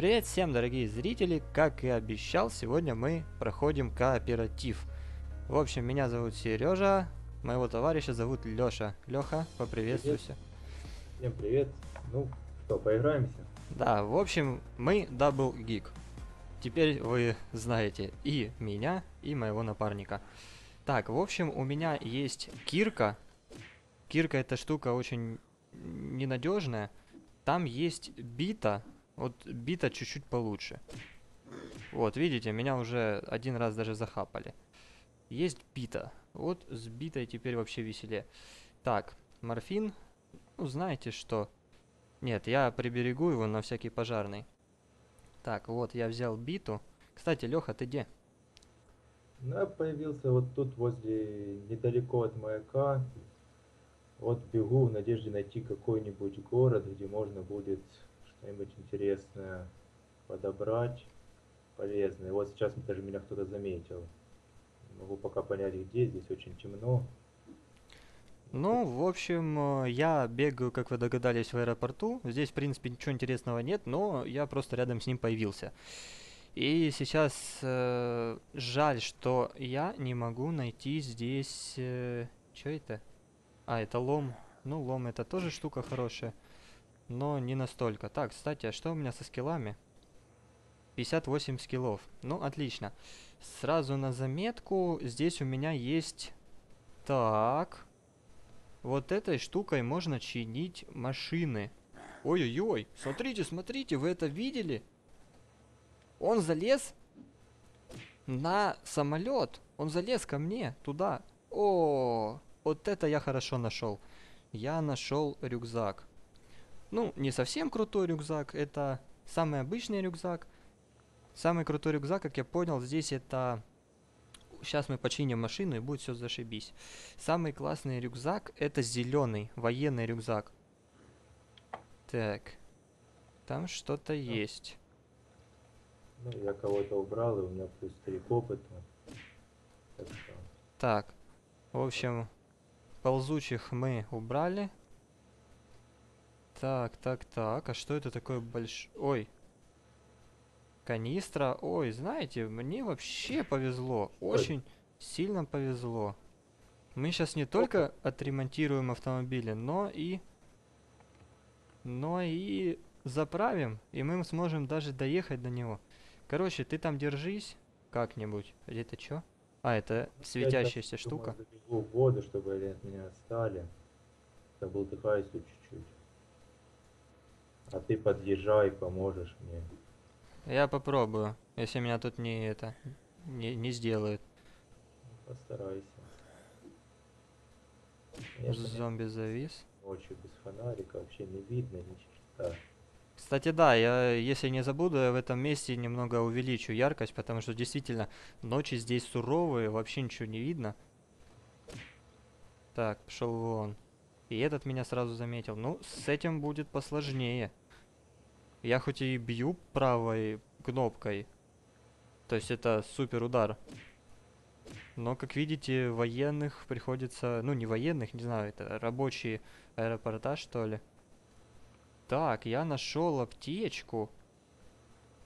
Привет всем, дорогие зрители! Как и обещал, сегодня мы проходим кооператив. В общем, меня зовут Сережа, моего товарища зовут Лёша. Лёха, поприветствуйся. Всем привет. Ну, что, поиграемся? Да, в общем, мы Double Geek. Теперь вы знаете и меня, и моего напарника. Так, в общем, у меня есть кирка. Кирка эта штука очень ненадежная. Там есть бита. Вот бита чуть-чуть получше. Вот, видите, меня уже один раз даже захапали. Есть бита. Вот с битой теперь вообще веселее. Так, морфин. Ну, знаете что. Нет, я приберегу его на всякий пожарный. Так, вот, я взял биту. Кстати, Леха, ты где? Ну, я появился вот тут, возле, недалеко от маяка. Вот бегу в надежде найти какой-нибудь город, где можно будет что-нибудь интересное подобрать, полезное. Вот сейчас даже меня кто-то заметил. Могу пока понять, где, здесь очень темно. Ну, в общем, э, я бегаю, как вы догадались, в аэропорту. Здесь, в принципе, ничего интересного нет, но я просто рядом с ним появился. И сейчас э, жаль, что я не могу найти здесь... Э, что это? А, это лом. Ну, лом это тоже штука хорошая. Но не настолько. Так, кстати, а что у меня со скиллами? 58 скиллов. Ну, отлично. Сразу на заметку. Здесь у меня есть... Так... Вот этой штукой можно чинить машины. Ой-ой-ой, смотрите, смотрите, вы это видели? Он залез на самолет. Он залез ко мне туда. О, вот это я хорошо нашел. Я нашел рюкзак. Ну, не совсем крутой рюкзак, это самый обычный рюкзак. Самый крутой рюкзак, как я понял, здесь это сейчас мы починим машину и будет все зашибись. Самый классный рюкзак это зеленый, военный рюкзак. Так. Там что-то есть. Ну, я кого-то убрал, и у меня плюс 3 опыта. Так что... Так. В общем, ползучих мы убрали. Так, так, так. А что это такое большое? Ой, канистра. Ой, знаете, мне вообще повезло. Очень сильно повезло. Мы сейчас не только отремонтируем автомобили, но и... Но и заправим, и мы сможем даже доехать до него. Короче, ты там держись как-нибудь. Это что? А, это светящаяся Я штука. в воду, чтобы они от меня отстали. Забултыхаюсь тут чуть-чуть. А ты подъезжай, поможешь мне. Я попробую, если меня тут не это не, не сделают. Постарайся. Я Зомби завис. ночью без фонарика вообще не видно ни черта. Кстати, да, я, если не забуду, я в этом месте немного увеличу яркость, потому что действительно ночи здесь суровые, вообще ничего не видно. Так, пошел вон. И этот меня сразу заметил. Ну, с этим будет посложнее. Я хоть и бью правой кнопкой, то есть это супер удар. Но, как видите, военных приходится... Ну, не военных, не знаю, это рабочие аэропорта, что ли. Так, я нашел аптечку.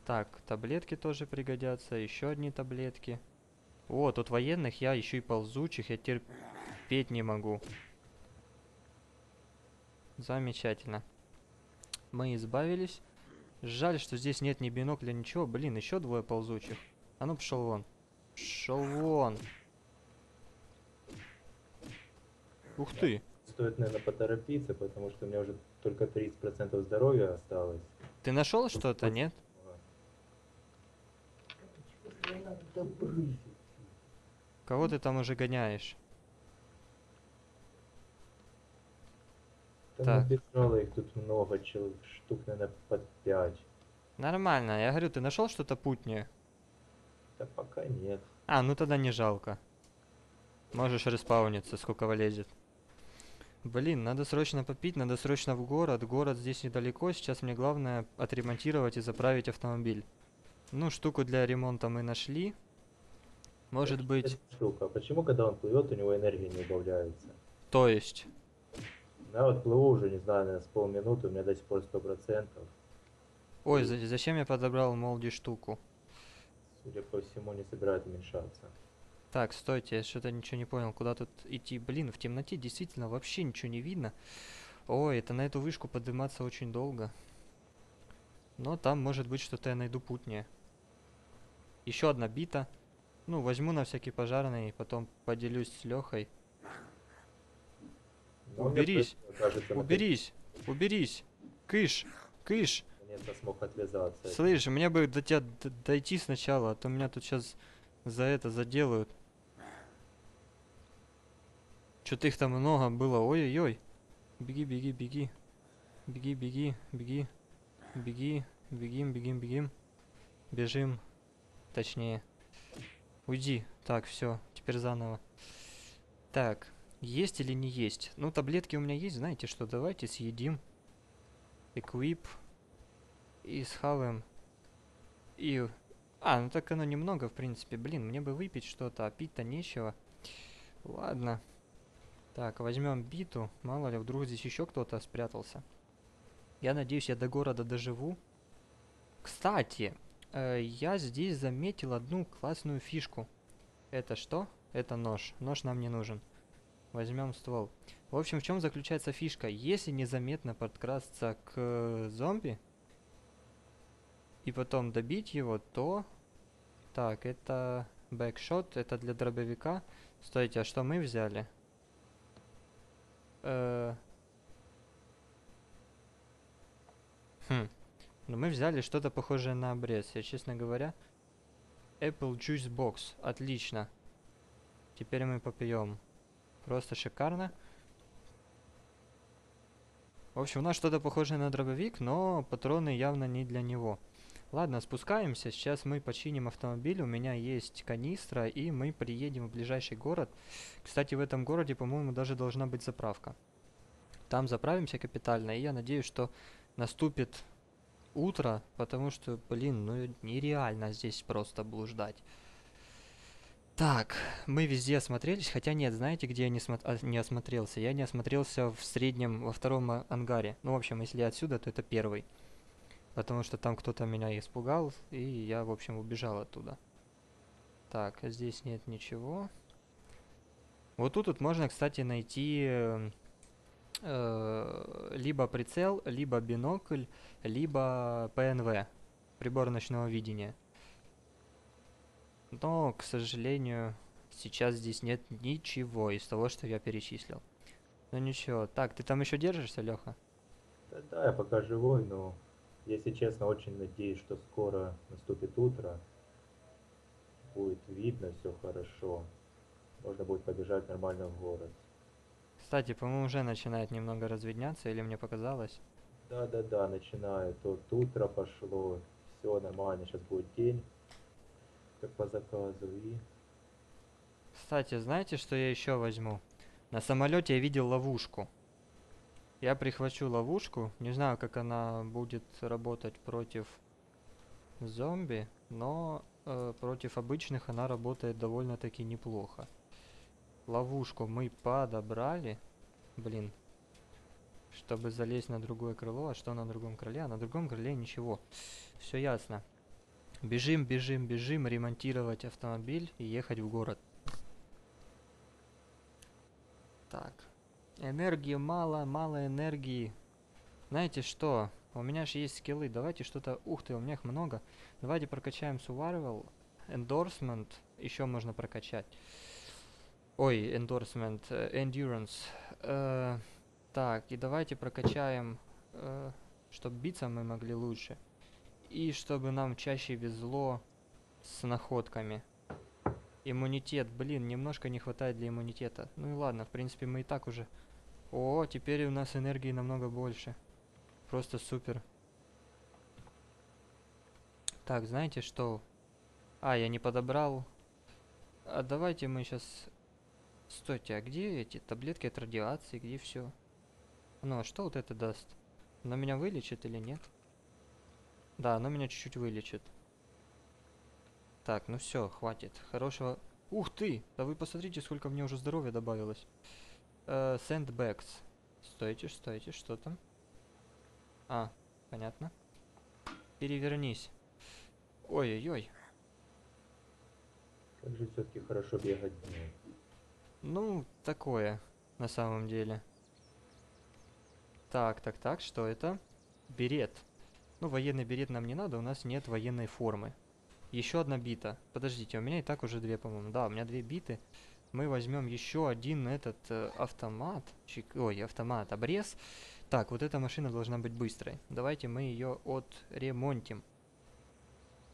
Так, таблетки тоже пригодятся. Еще одни таблетки. О, тут военных я еще и ползучих. Я терпеть не могу. Замечательно. Мы избавились. Жаль, что здесь нет ни бинокля, ничего. Блин, еще двое ползучих. А ну, пошел вон. Пошел вон. Ух ты. Стоит, наверное, поторопиться, потому что у меня уже только 30% здоровья осталось. Ты нашел что-то, нет? Кого ты там уже гоняешь? Там Так. набежало их тут много, человек, штук, наверное, под 5. Нормально. Я говорю, ты нашел что-то путнее? Да пока нет. А, ну тогда не жалко. Можешь респауниться, сколько влезет. Блин, надо срочно попить, надо срочно в город. Город здесь недалеко. Сейчас мне главное отремонтировать и заправить автомобиль. Ну, штуку для ремонта мы нашли. Может быть... Эта Штука. Почему, когда он плывет, у него энергия не убавляется? То есть... Я вот плыву уже, не знаю, наверное, с полминуты, у меня до сих пор 100%. Ой, И, за- зачем я подобрал молди штуку? Судя по всему, не собирает уменьшаться. Так, стойте, я что-то ничего не понял, куда тут идти. Блин, в темноте действительно вообще ничего не видно. Ой, это на эту вышку подниматься очень долго. Но там, может быть, что-то я найду путнее. Еще одна бита. Ну, возьму на всякий пожарный, потом поделюсь с Лехой. Мне Уберись, Уберись, уберись. Кыш, кыш. Наконец-то смог отвязаться. от Слышь, мне бы до тебя дойти сначала, а то меня тут сейчас за это заделают. Что-то их там много было. Ой-ой-ой. Беги, беги, беги. Беги, беги, беги. Беги, бегим, бегим, бегим. Бежим. Точнее. Уйди. Так, все. Теперь заново. Так. Есть или не есть? Ну, таблетки у меня есть, знаете что? Давайте съедим. Equip. И схаваем. И... А, ну так оно немного, в принципе. Блин, мне бы выпить что-то, а пить-то нечего. Ладно. Так, возьмем биту. Мало ли, вдруг здесь еще кто-то спрятался. Я надеюсь, я до города доживу. Кстати, э, я здесь заметил одну классную фишку. Это что? Это нож. Нож нам не нужен. Возьмем ствол. В общем, в чем заключается фишка? Если незаметно подкрасться к э, зомби и потом добить его, то... Так, это бэкшот, это для дробовика. Стойте, а что мы взяли? Э, Хм. Ну мы взяли что-то похожее на обрез. Я, честно говоря... Apple Juice Box. Отлично. Теперь мы попьем. Просто шикарно. В общем, у нас что-то похожее на дробовик, но патроны явно не для него. Ладно, спускаемся. Сейчас мы починим автомобиль. У меня есть канистра, и мы приедем в ближайший город. Кстати, в этом городе, по-моему, даже должна быть заправка. Там заправимся капитально, и я надеюсь, что наступит утро, потому что, блин, ну нереально здесь просто блуждать. Так, мы везде осмотрелись, хотя нет, знаете, где я не, смо- а, не осмотрелся? Я не осмотрелся в среднем, во втором а, ангаре. Ну, в общем, если отсюда, то это первый. Потому что там кто-то меня испугал, и я, в общем, убежал оттуда. Так, а здесь нет ничего. Вот тут вот можно, кстати, найти э, либо прицел, либо бинокль, либо ПНВ, прибор ночного видения. Но, к сожалению, сейчас здесь нет ничего из того, что я перечислил. Ну ничего. Так, ты там еще держишься, Леха? Да, да, я пока живой, но, если честно, очень надеюсь, что скоро наступит утро. Будет видно все хорошо. Можно будет побежать нормально в город. Кстати, по-моему, уже начинает немного разведняться, или мне показалось? Да-да-да, начинает. Вот утро пошло. Все нормально, сейчас будет день. Как по заказу. И Кстати, знаете, что я еще возьму? На самолете я видел ловушку. Я прихвачу ловушку. Не знаю, как она будет работать против зомби, но э, против обычных она работает довольно-таки неплохо. Ловушку мы подобрали. Блин. Чтобы залезть на другое крыло. А что на другом крыле? А на другом крыле ничего. Все ясно. Бежим, бежим, бежим, ремонтировать автомобиль и ехать в город. Так. Энергии мало, мало энергии. Знаете что? У меня же есть скиллы. Давайте что-то... Ух ты, у меня их много. Давайте прокачаем survival. Endorsement. Еще можно прокачать. Ой, endorsement. э, Endurance. Э, так, и давайте прокачаем, чтобы биться мы могли лучше. И чтобы нам чаще везло с находками. Иммунитет, блин, немножко не хватает для иммунитета. Ну и ладно, в принципе, мы и так уже... О, теперь у нас энергии намного больше. Просто супер. Так, знаете что? А, я не подобрал. А давайте мы сейчас... Стойте, а где эти таблетки от радиации? Где все? Ну, а что вот это даст? Оно меня вылечит или нет? Да, оно меня чуть-чуть вылечит. Так, ну все, хватит. Хорошего... Ух ты! Да вы посмотрите, сколько мне уже здоровья добавилось. Э, Sandbags. Стойте, стойте, что там? А, понятно. перевернись. Ой-ой-ой. Как же все-таки хорошо бегать днем. Ну, такое, на самом деле. Так, так, так, что это? Берет. Ну, военный берет нам не надо, у нас нет военной формы. Еще одна бита. Подождите, у меня и так уже две, по-моему. Да, у меня две биты. Мы возьмем еще один этот э, автомат. Чик, ой, автомат, обрез. Так, вот эта машина должна быть быстрой. Давайте мы ее отремонтим.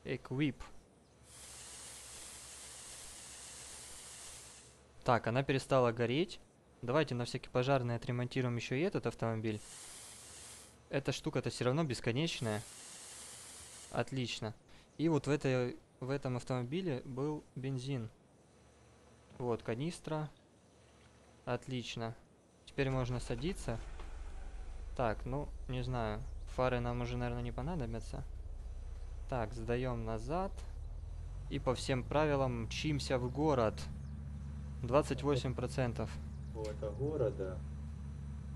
Equip. Так, она перестала гореть. Давайте на всякий пожарный отремонтируем еще и этот автомобиль. Эта штука-то все равно бесконечная. Отлично. И вот в, этой, в этом автомобиле был бензин. Вот, канистра. Отлично. Теперь можно садиться. Так, ну, не знаю. Фары нам уже, наверное, не понадобятся. Так, сдаем назад. И по всем правилам мчимся в город. 28%. Какого-то города.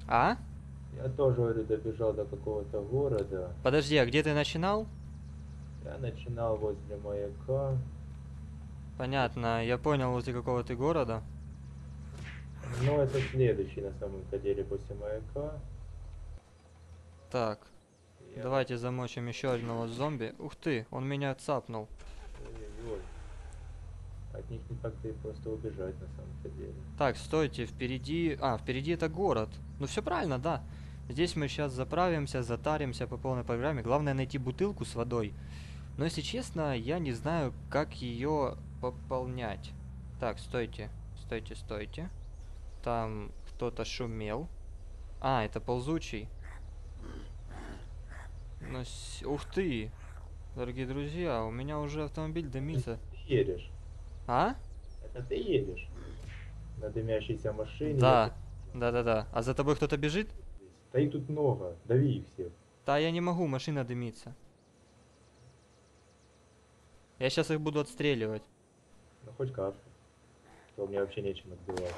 А? Я тоже вроде добежал до какого-то города. Подожди, а где ты начинал? Я начинал возле маяка. Понятно, я понял, возле какого ты города. Но это следующий на самом-то деле после маяка. Так, Я- давайте замочим еще одного зомби. Ух ты, он меня цапнул. Ой-ой-ой. От них не так-то и просто убежать на самом-то деле. Так, стойте, впереди... А, впереди это город. Ну все правильно, да. Здесь мы сейчас заправимся, затаримся по полной программе. Главное найти бутылку с водой. Но если честно, я не знаю, как ее пополнять. Так, стойте, стойте, стойте. Там кто-то шумел. А, это ползучий. Ну, с- ух ты! Дорогие друзья, у меня уже автомобиль дымится. Ты едешь. А? Это ты едешь. На дымящейся машине. Да, да-да-да. А за тобой кто-то бежит? Да их тут много. Дави их всех. Да, я не могу, машина дымится. Я сейчас их буду отстреливать. Ну хоть как. То у меня вообще нечем отбиваться.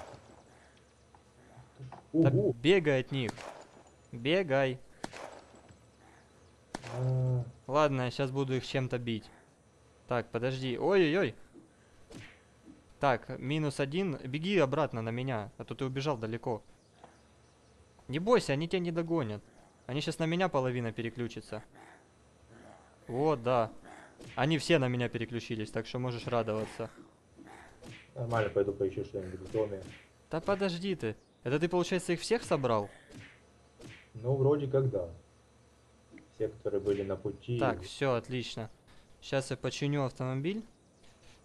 Да Угу. бегай от них. Бегай. А, Ладно, я сейчас буду их чем-то бить. Так, подожди. Ой-ой-ой. Так, минус один. Беги обратно на меня, а то ты убежал далеко. Не бойся, они тебя не догонят. Они сейчас на меня половина переключится. Вот, да. Они все на меня переключились, так что можешь радоваться. Нормально, пойду поищу что-нибудь в доме. Да подожди ты. Это ты, получается, их всех собрал? Ну, вроде как да. Все, которые были на пути. Так, все, отлично. Сейчас я починю автомобиль.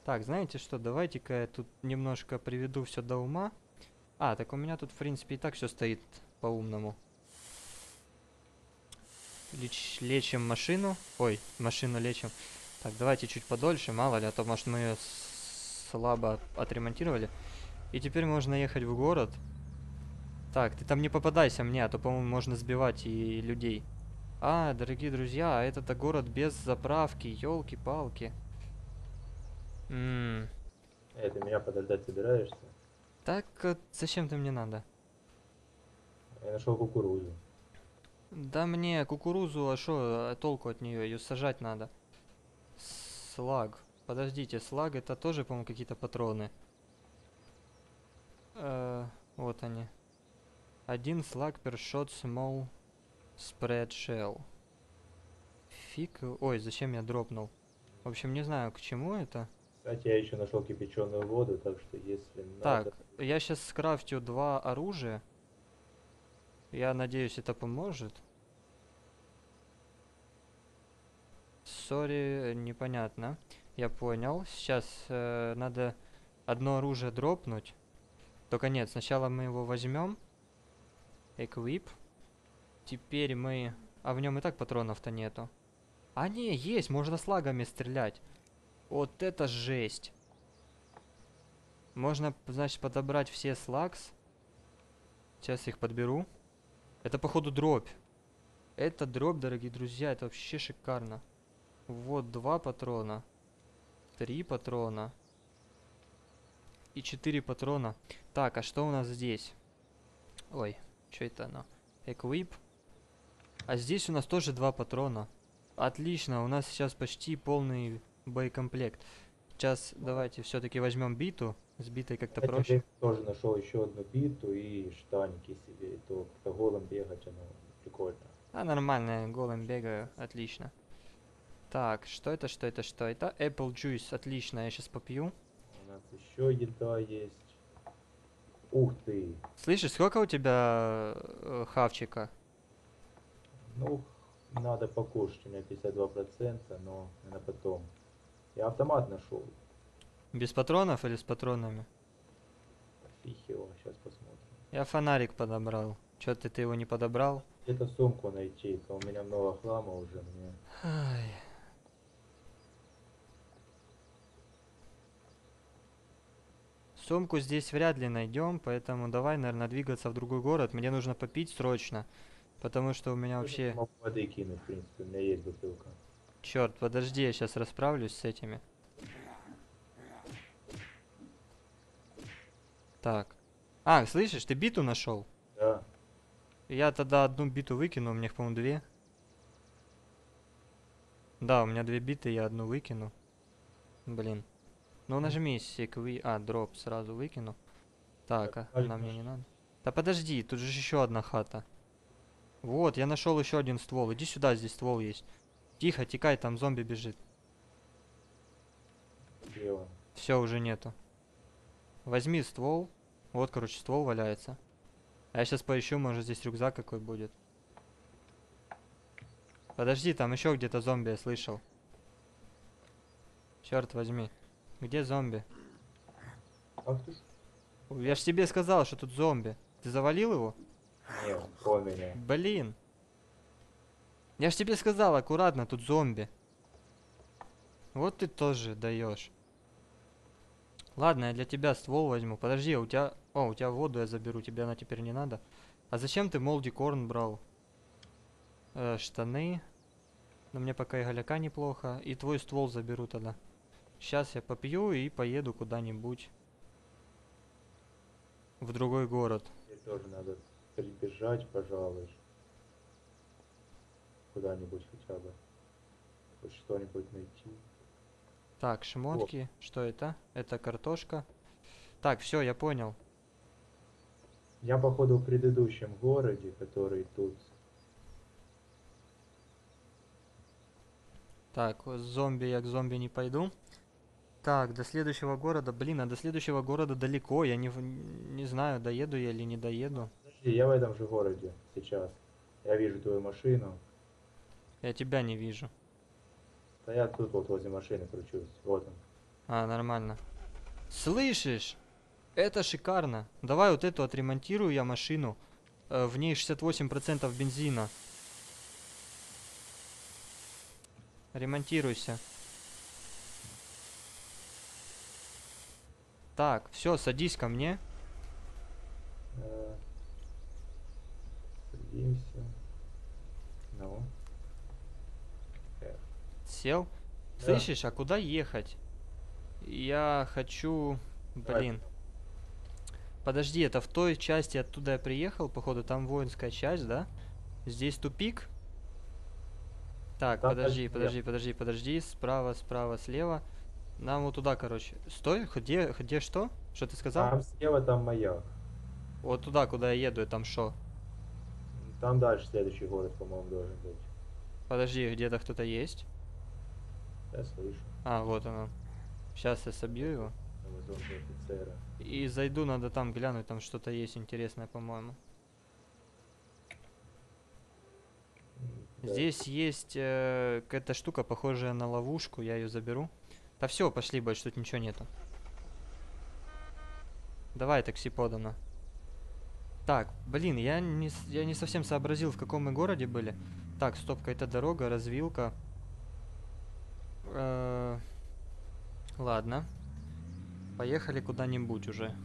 Так, знаете что, давайте-ка я тут немножко приведу все до ума. А, так у меня тут, в принципе, и так все стоит по-умному. Леч- лечим машину. Ой, машину лечим. Так, давайте чуть подольше, мало ли, а то, может, мы ее слабо отремонтировали. И теперь можно ехать в город. Так, ты там не попадайся мне, а то, по-моему, можно сбивать и людей. А, дорогие друзья, а это-то город без заправки, елки-палки. Ммм, Э, ты меня подождать собираешься? так э, зачем ты мне надо? Я нашел кукурузу. Да мне кукурузу, а что толку от нее? Ее сажать надо. Слаг. Подождите, слаг это тоже, по-моему, какие-то патроны. Э, вот они. Один слаг per shot small spread shell. Фиг. Ой, зачем я дропнул? В общем, не знаю, к чему это. Кстати, я еще нашел кипяченую воду, так что если Так, надо... я сейчас скрафтю два оружия. Я надеюсь, это поможет. Сори, непонятно. Я понял. Сейчас э, надо одно оружие дропнуть. Только нет, сначала мы его возьмем. Equip. Теперь мы... А в нем и так патронов-то нету. А не, есть, можно слагами стрелять. Вот это жесть. Можно, значит, подобрать все слагс. Сейчас их подберу. Это, походу, дробь. Это дробь, дорогие друзья, это вообще шикарно. Вот два патрона. Три патрона. И четыре патрона. Так, а что у нас здесь? Ой, что это оно? Equip. А здесь у нас тоже два патрона. Отлично, у нас сейчас почти полный боекомплект. Сейчас давайте все-таки возьмем биту. С битой как-то Я проще. тебе тоже нашел еще одну биту и штаники себе. И то как-то голым бегать, оно прикольно. А, нормально, голым бегаю, отлично. Так, что это, что это, что это? Apple juice, отлично, я сейчас попью. У нас еще еда есть. Ух ты! Слышишь, сколько у тебя э, хавчика? Ну, надо покушать, у меня 52%, но на потом. Я автомат нашел. Без патронов или с патронами? Фиг его, сейчас посмотрим. Я фонарик подобрал. Чё ты, ты его не подобрал? Где-то сумку найти, то у меня много хлама уже мне. Ай. Сумку здесь вряд ли найдем, поэтому давай, наверное, двигаться в другой город. Мне нужно попить срочно, потому что у меня Я вообще... Могу воды кинуть, в принципе, у меня есть бутылка. Черт, подожди, я сейчас расправлюсь с этими. Так. А, слышишь, ты биту нашел? Да, Я тогда одну биту выкину, у меня по-моему, две. Да, у меня две биты, я одну выкину. Блин. Ну нажми секви... А, дроп сразу выкину. Так, а, она мне не надо. Да подожди, тут же еще одна хата. Вот, я нашел еще один ствол. Иди сюда, здесь ствол есть. Тихо, текай, там зомби бежит. Все, уже нету. Возьми ствол. Вот, короче, ствол валяется. А я сейчас поищу, может здесь рюкзак какой будет. Подожди, там еще где-то зомби я слышал. Черт возьми. Где зомби? Ж. Я ж тебе сказал, что тут зомби. Ты завалил его? Не, он меня. Блин. Я ж тебе сказал, аккуратно, тут зомби. Вот ты тоже даешь. Ладно, я для тебя ствол возьму. Подожди, а у тебя... О, у тебя воду я заберу, тебе она теперь не надо. А зачем ты молди корн брал? Э, штаны. Но мне пока и голяка неплохо. И твой ствол заберу тогда. Сейчас я попью и поеду куда-нибудь. В другой город. Мне тоже надо прибежать, пожалуй. Куда-нибудь хотя бы. Хоть что-нибудь найти. Так, шмотки. Что это? Это картошка. Так, все, я понял. Я походу в предыдущем городе, который тут. Так, зомби, я к зомби не пойду. Так, до следующего города, блин, а до следующего города далеко, я не, не знаю, доеду я или не доеду. Подожди, я в этом же городе сейчас. Я вижу твою машину. Я тебя не вижу. Да я тут вот возле машины кручусь. Вот он. А, нормально. Слышишь? Это шикарно. Давай вот эту отремонтирую я машину. Э, в ней 68% бензина. Ремонтируйся. Так, все, садись ко мне. Садимся. Ну. Э, Сел? Да. Слышишь, а куда ехать? Я хочу... Блин. Подожди, это в той части, оттуда я приехал, походу, там воинская часть, да? Здесь тупик? Так, Там подожди, подожди, подожди, подожди, справа, справа, слева. Нам вот туда, короче. Стой, где, где что? Что ты сказал? Там слева там маяк. Вот туда, куда я еду, и там что? Там дальше следующий город, по-моему, должен быть. Подожди, где-то кто-то есть? Я слышу. А, вот оно. Сейчас я собью его. И зайду, надо там глянуть, там что-то есть интересное, по-моему. Да. Здесь есть э, какая-то штука, похожая на ловушку, я ее заберу. Да все, пошли, больше тут ничего нету. Давай, такси подано. Так, блин, я не, я не совсем сообразил, в каком мы городе были. Так, стоп, какая-то дорога, развилка. Э, ладно. Поехали куда-нибудь уже.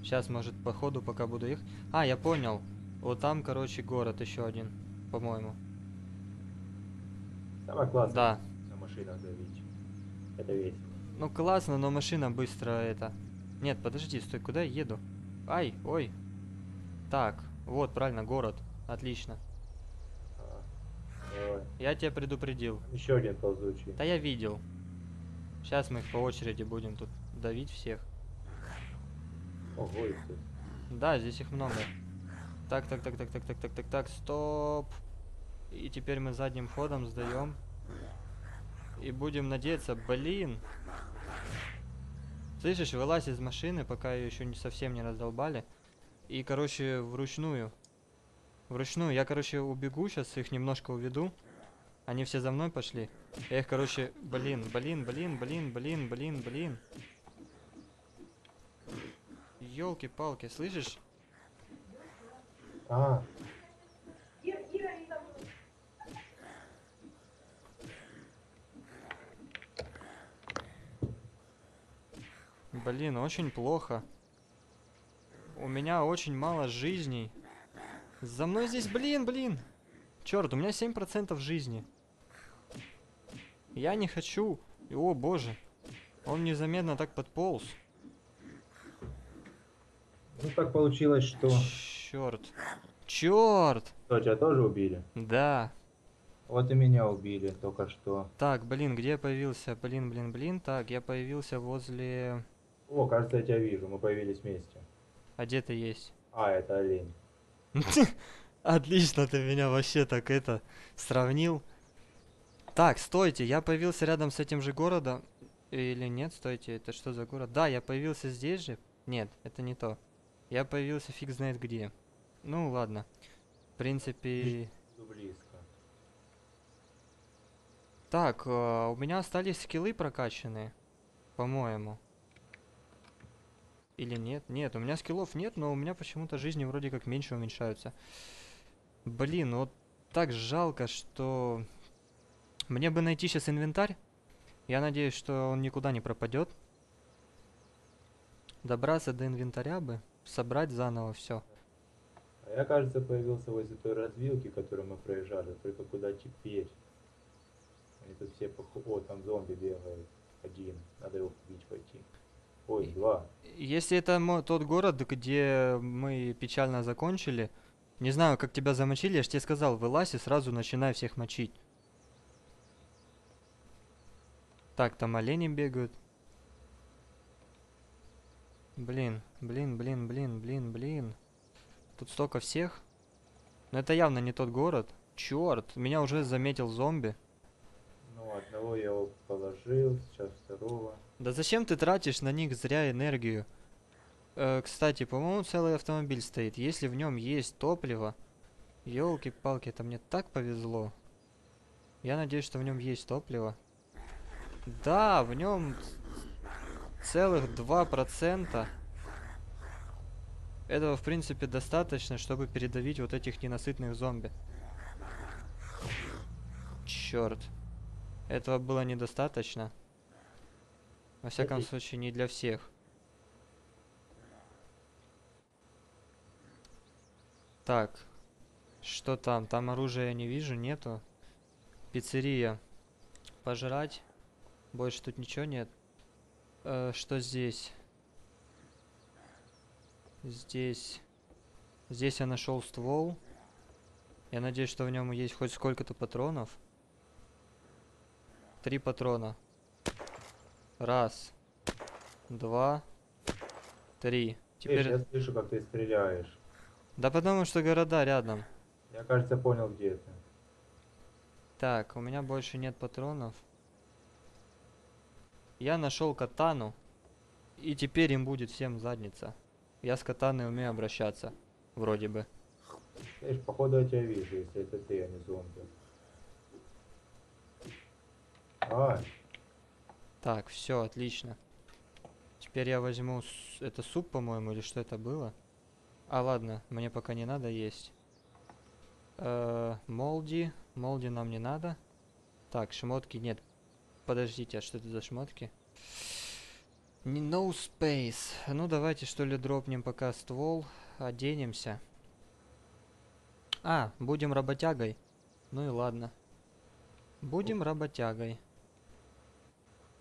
Сейчас, может, по ходу, пока буду ехать. А, я понял. Вот там, короче, город еще один, по-моему. Самое классное Да. на машинах давить. Это весело. Ну классно, но машина быстро это. Нет, подожди, стой, куда я еду? Ай, ой. Так, вот, правильно, город. Отлично. Давай. Я тебя предупредил. Еще один ползучий. Да я видел. Сейчас мы их по очереди будем тут давить всех. Ого, их тут. Да, здесь их много. Так, так, так, так, так, так, так, так, так, стоп. И теперь мы задним ходом сдаем. И будем надеяться, блин. Слышишь, вылазь из машины, пока ее еще не совсем не раздолбали. И, короче, вручную. Вручную. Я, короче, убегу, сейчас их немножко уведу. Они все за мной пошли. Я их, короче, блин, блин, блин, блин, блин, блин, блин. Елки-палки, слышишь? А, Блин, очень плохо. У меня очень мало жизней. За мной здесь, блин, блин. Черт, у меня 7% жизни. Я не хочу. И, О, боже. Он незаметно так подполз. ну так получилось, что... Черт. Черт. Что, тебя тоже убили? Да. Вот и меня убили только что. Так, блин, где я появился? Блин, блин, блин. Так, я появился возле... О, кажется, я тебя вижу, мы появились вместе. А где ты есть? А, это олень. Отлично, ты меня вообще так это сравнил. Так, стойте, я появился рядом с этим же городом. Или нет, стойте, это что за город? Да, я появился здесь же. Нет, это не то. Я появился фиг знает где. Ну ладно. В принципе... Близко. Так, а, у меня остались скиллы прокачанные. По-моему. Или нет? Нет, у меня скиллов нет, но у меня почему-то жизни вроде как меньше уменьшаются. Блин, вот так жалко, что... Мне бы найти сейчас инвентарь. Я надеюсь, что он никуда не пропадет. Добраться до инвентаря бы, собрать заново все. А я, кажется, появился возле той развилки, которую мы проезжали. Только куда теперь? Они тут все. О, там зомби бегает. Один. Надо его убить пойти. Ой, два. Если это тот город, где мы печально закончили, не знаю, как тебя замочили, я же тебе сказал, вылазь и сразу начинай всех мочить. Так, там олени бегают. Блин, блин, блин, блин, блин, блин. Тут столько всех. Но это явно не тот город. Черт, меня уже заметил зомби. Ну, одного я его положил, сейчас второго. Да зачем ты тратишь на них зря энергию? Э, кстати, по-моему, целый автомобиль стоит. Если в нем есть топливо... Ёлки-палки, это мне так повезло. Я надеюсь, что в нем есть топливо. Да, в нем целых 2%. Этого, в принципе, достаточно, чтобы передавить вот этих ненасытных зомби. Черт. Этого было недостаточно. Во всяком Окей. случае, не для всех. Так. Что там? Там оружия я не вижу, нету. Пиццерия. Пожрать. Больше тут ничего нет. Э, что здесь? Здесь. Здесь я нашел ствол. Я надеюсь, что в нем есть хоть сколько-то патронов. Три патрона. Раз. Два. Три. Теперь... Я слышу, как ты стреляешь. Да потому что города рядом. Я, кажется, понял, где ты. Так, у меня больше нет патронов. Я нашел катану. И теперь им будет всем задница. Я с катаной умею обращаться. Вроде бы. Видишь, походу я тебя вижу, если это ты, а не зомби. А, Так, все, отлично. Теперь я возьму... Это суп, по-моему, или что это было? А, ладно, мне пока не надо есть. Э, молди. Молди нам не надо. Так, шмотки нет. Подождите, а что это за шмотки? Не no space. Ну, давайте, что ли, дропнем пока ствол. Оденемся. А, будем работягой. Ну и ладно. Будем работягой.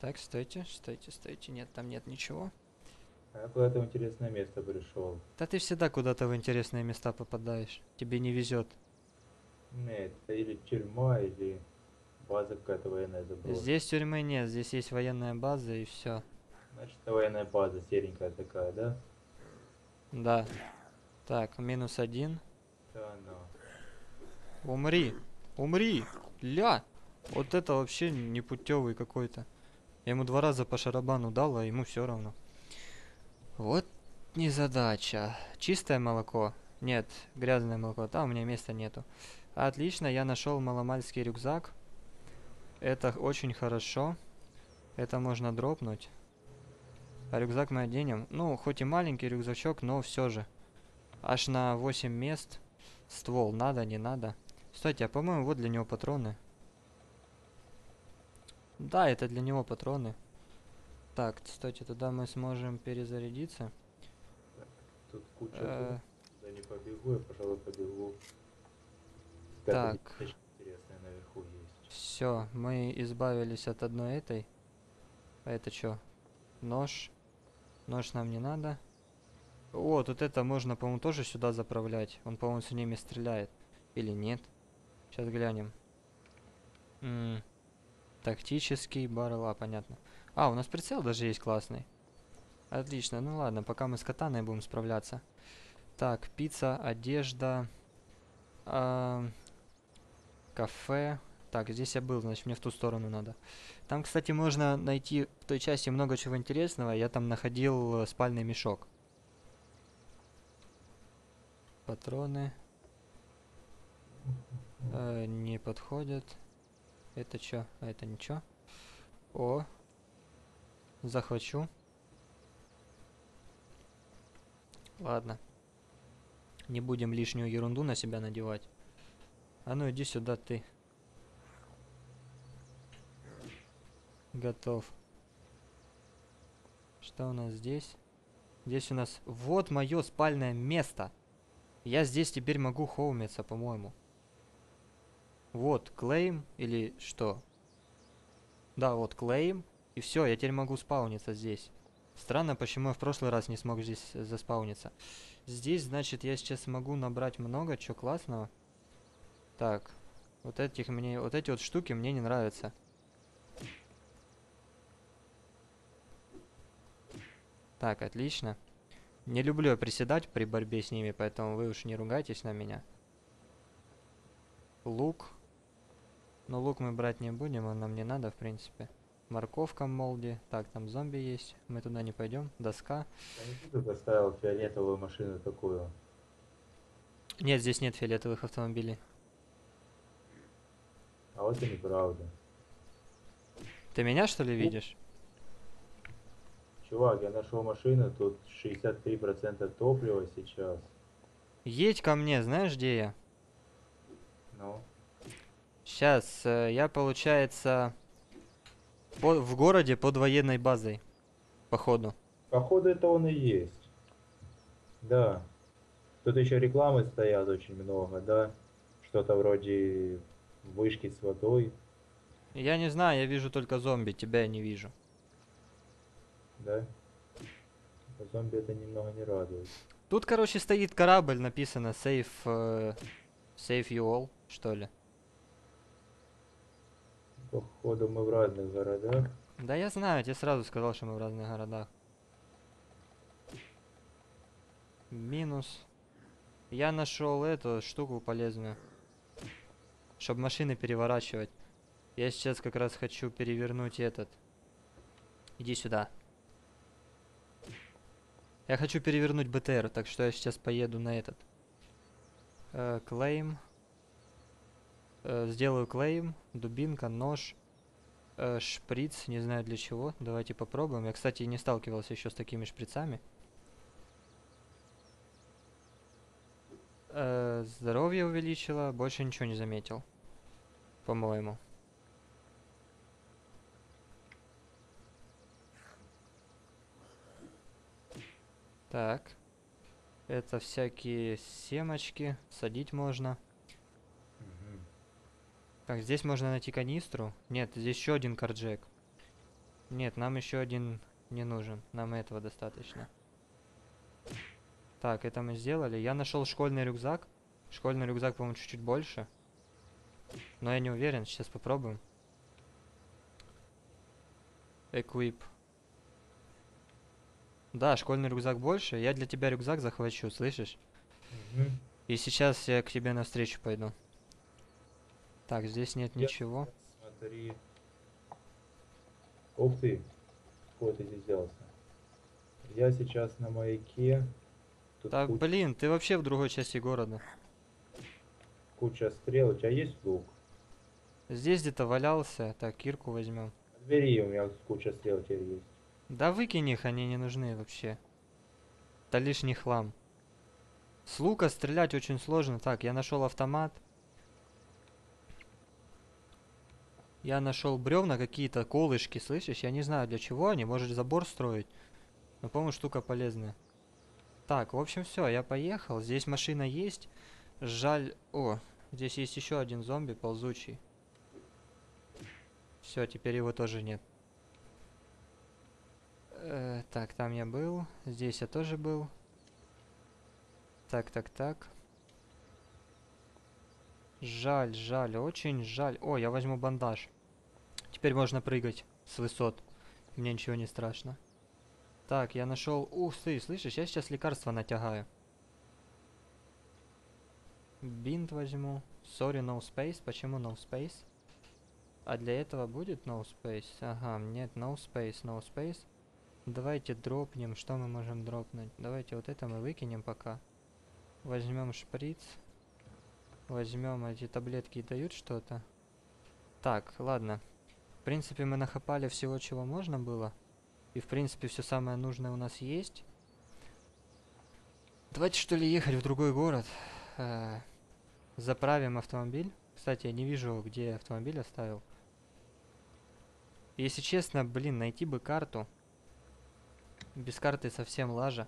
Так, стойте, стойте, стойте. Нет, там нет ничего. а я куда-то в интересное место пришел. Да ты всегда куда-то в интересные места попадаешь. Тебе не везет. Нет, это или тюрьма, или база какая-то военная заброшенная. Здесь тюрьмы нет, здесь есть военная база и все. Значит, это военная база серенькая такая, да? Да. Так, минус один. Да, ну. Умри! Умри! Ля! Вот это вообще непутевый какой-то. Я ему два раза по шарабану дал, а ему все равно. Вот незадача. Чистое молоко? Нет, грязное молоко. Там у меня места нету. Отлично, я нашел маломальский рюкзак. Это очень хорошо. Это можно дропнуть. А рюкзак мы оденем. Ну, хоть и маленький рюкзачок, но все же. Аж на 8 мест. Ствол надо, не надо. Кстати, а по-моему, вот для него патроны. Да, это для него патроны. Так, кстати, туда мы сможем перезарядиться. Тут куча Э. Да не побегу, я, пожалуй, побегу. Так. Все, мы избавились от одной этой. А это что? Нож. Нож нам не надо. О, тут это можно, по-моему, тоже сюда заправлять. Он, по-моему, с ними стреляет. Или нет? Сейчас глянем. М, Тактический баррел, а, понятно. А, у нас прицел даже есть классный. Отлично, ну ладно, пока мы с катаной будем справляться. Так, пицца, одежда, а, кафе. Так, здесь я был, значит, мне в ту сторону надо. Там, кстати, можно найти в той части много чего интересного. Я там находил э, спальный мешок. Патроны. Э, не подходят. Это чё? А это ничего. О. Захвачу. Ладно. Не будем лишнюю ерунду на себя надевать. А ну иди сюда ты. Готов. Что у нас здесь? Здесь у нас... Вот мое спальное место. Я здесь теперь могу хоумиться, по-моему. Вот, клейм или что? Да, вот клейм. И все, я теперь могу спауниться здесь. Странно, почему я в прошлый раз не смог здесь э, заспауниться. Здесь, значит, я сейчас могу набрать много чего классного. Так, вот этих мне, вот эти вот штуки мне не нравятся. Так, отлично. Не люблю приседать при борьбе с ними, поэтому вы уж не ругайтесь на меня. Лук. Но лук мы брать не будем, он нам не надо, в принципе. Морковка в молде. Так, там зомби есть. Мы туда не пойдем. Доска. А ты тут оставил фиолетовую машину такую. Нет, здесь нет фиолетовых автомобилей. А вот и неправда. Ты меня что ли видишь? Чувак, я нашел машину, тут 63% топлива сейчас. Едь ко мне, знаешь где я? Ну, Сейчас, я, получается, по- в городе под военной базой. Походу. походу это он и есть. Да. Тут еще рекламы стоят очень много, да? Что-то вроде вышки с водой, Я не знаю, я вижу только зомби, тебя я не вижу. да? Зомби это немного не радует. Тут, короче, стоит корабль, написано save, э, save you all, что ли. Походу мы в разных городах. Да я знаю, я сразу сказал, что мы в разных городах. Минус. Я нашел эту штуку полезную. Чтобы машины переворачивать. Я сейчас как раз хочу перевернуть этот. Иди сюда. Я хочу перевернуть БТР, так что я сейчас поеду на этот. Э, клейм. Э, сделаю клейм. Дубинка, нож. Э, шприц, не знаю для чего. Давайте попробуем. Я, кстати, не сталкивался еще с такими шприцами. Э, здоровье увеличило, больше ничего не заметил. По-моему. Так. Это всякие семечки. Садить можно. Так, здесь можно найти канистру. Нет, здесь еще один карджек. Нет, нам еще один не нужен. Нам этого достаточно. Так, это мы сделали. Я нашел школьный рюкзак. Школьный рюкзак, по-моему, чуть-чуть больше. Но я не уверен, сейчас попробуем. Equip. Да, школьный рюкзак больше. Я для тебя рюкзак захвачу, слышишь? Мгм. И сейчас я к тебе навстречу пойду. Так, здесь нет Я- ничего. Смотри. Ух ты, какой ты здесь взялся. Я сейчас на маяке. Тут Да куч- блин, ты вообще в другой части города. куча стрел. У тебя есть лук? Здесь где-то валялся. Так, кирку возьмем. Бери, у меня куча стрел теперь есть. Да выкинь их, они не нужны вообще. Это лишний хлам. С лука стрелять очень сложно. Так, я нашел автомат. Я нашел бревна какие-то, колышки, слышишь? Я не знаю для чего они, может забор строить. Но, по-моему, штука полезная. Так, в общем, все, я поехал. Здесь машина есть. Жаль... О, здесь есть еще один зомби ползучий. Все, теперь его тоже нет. Э, так, там я был. Здесь я тоже был. Так, так, так. Жаль, жаль, очень жаль. О, я возьму бандаж. Теперь можно прыгать с высот. Мне ничего не страшно. Так, я нашел... Ух ты, слышишь, я сейчас лекарства натягаю. Бинт возьму. Sorry, no space. Почему no space? А для этого будет no space? Ага, нет, no space, no space. Давайте дропнем. Что мы можем дропнуть? Давайте вот это мы выкинем пока. Возьмем шприц. Возьмем эти таблетки дают что-то. Так, ладно. В принципе, мы нахапали всего, чего можно было. И, в принципе, все самое нужное у нас есть. Давайте, что ли, ехать в другой город. Э, Заправим автомобиль. Кстати, я не вижу, где автомобиль оставил. Если честно, блин, найти бы карту. Без карты совсем лажа.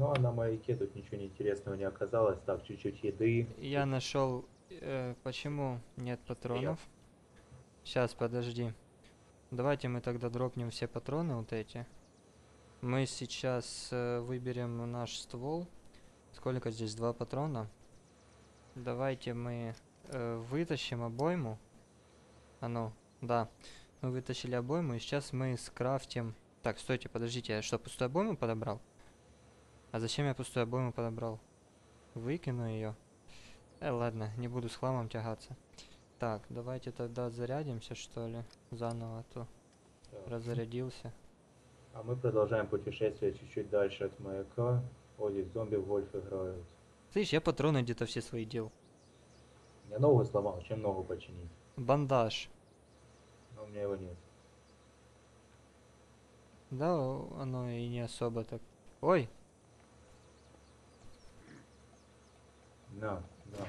Ну а на маяке тут ничего интересного не оказалось. Так, чуть-чуть еды. Я нашел. э, почему нет патронов? Сейчас, подожди. Давайте мы тогда дропнем все патроны вот эти. Мы сейчас э, выберем наш ствол. Сколько здесь? Два патрона. Давайте мы э, вытащим обойму. А ну, да. Мы вытащили обойму, и сейчас мы скрафтим... Так, стойте, подождите, я что, пустую обойму подобрал? А зачем я пустую обойму подобрал? Выкину ее. Э, ладно, не буду с хламом тягаться. Так, давайте тогда зарядимся, что ли, заново, а то Так. разрядился. А мы продолжаем путешествие чуть-чуть дальше от маяка. Вот здесь зомби в гольф играют. Слышь, я патроны где-то все свои дел. Я ногу сломал, чем ногу починить? Бандаж. Но у меня его нет. Да, о- оно и не особо так. Ой, На, на.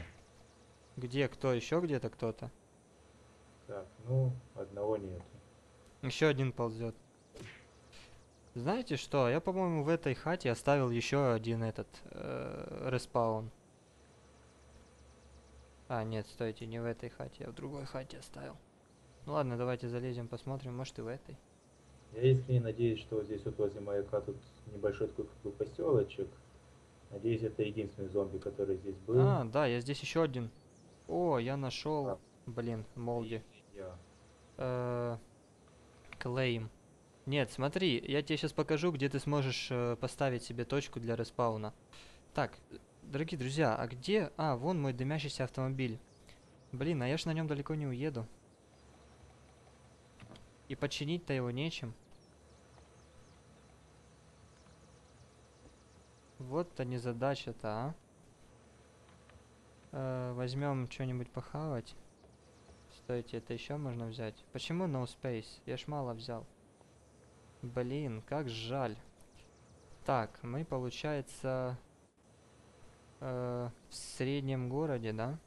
где кто? Еще где-то кто-то? Так, ну, одного нет. Еще один ползет. Знаете что? Я, по-моему, в этой хате оставил еще один этот э, респаун. А, нет, стойте, не в этой хате, я в другой хате оставил. Ну ладно, давайте залезем, посмотрим, может и в этой. Я искренне надеюсь, что здесь вот возле маяка тут небольшой такой как бы поселочек. Надеюсь, это единственный зомби, который здесь был. А, да, я здесь еще один. О, я нашел, А. блин, молди. Я. Э, Клейм. Нет, смотри, я тебе сейчас покажу, где ты сможешь э, поставить себе точку для респауна. Так, дорогие друзья, а где... А, вон мой дымящийся автомобиль. Блин, а я ж на нем далеко не уеду. И починить-то его нечем. Вот-то незадача-то, а. Э, возьмем что-нибудь похавать. Стойте, это еще можно взять. Почему no space? Я ж мало взял. Блин, как жаль. Так, мы, получается, э, в среднем городе, да?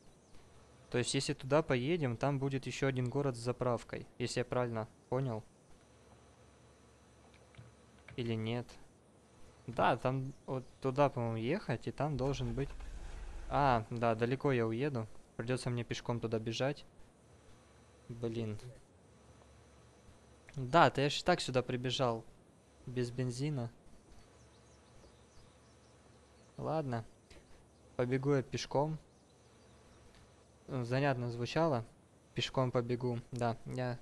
То есть, если туда поедем, там будет еще один город с заправкой. Если я правильно понял. Или нет? Да, там вот туда, по-моему, ехать, и там должен быть... А, да, далеко я уеду. Придется мне пешком туда бежать. Блин. Да, ты ж так сюда прибежал. Без бензина. Ладно. Побегу я пешком. Занятно звучало. Пешком побегу. Да, я,